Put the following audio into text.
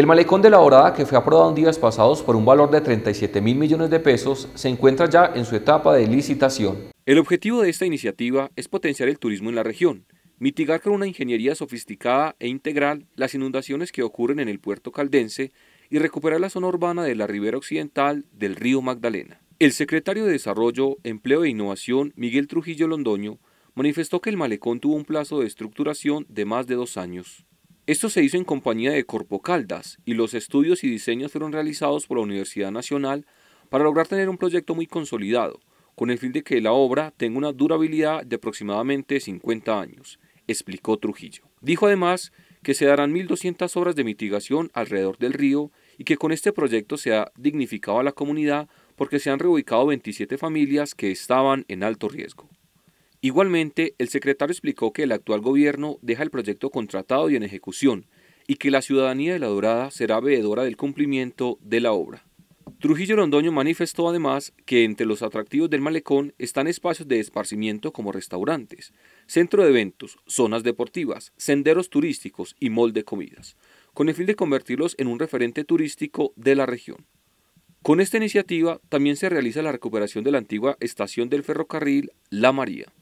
El malecón de la Dorada, que fue aprobado en días pasados por un valor de 37 mil millones de pesos, se encuentra ya en su etapa de licitación. El objetivo de esta iniciativa es potenciar el turismo en la región, mitigar con una ingeniería sofisticada e integral las inundaciones que ocurren en el puerto caldense y recuperar la zona urbana de la ribera occidental del río Magdalena. El secretario de Desarrollo, Empleo e Innovación, Miguel Trujillo Londoño, manifestó que el malecón tuvo un plazo de estructuración de más de dos años. Esto se hizo en compañía de Corpo Caldas y los estudios y diseños fueron realizados por la Universidad Nacional para lograr tener un proyecto muy consolidado, con el fin de que la obra tenga una durabilidad de aproximadamente 50 años, explicó Trujillo. Dijo además que se darán 1.200 obras de mitigación alrededor del río y que con este proyecto se ha dignificado a la comunidad porque se han reubicado 27 familias que estaban en alto riesgo. Igualmente, el secretario explicó que el actual gobierno deja el proyecto contratado y en ejecución, y que la ciudadanía de La Dorada será veedora del cumplimiento de la obra. Trujillo Londoño manifestó además que entre los atractivos del malecón están espacios de esparcimiento como restaurantes, centro de eventos, zonas deportivas, senderos turísticos y mall de comidas, con el fin de convertirlos en un referente turístico de la región. Con esta iniciativa también se realiza la recuperación de la antigua estación del ferrocarril La María.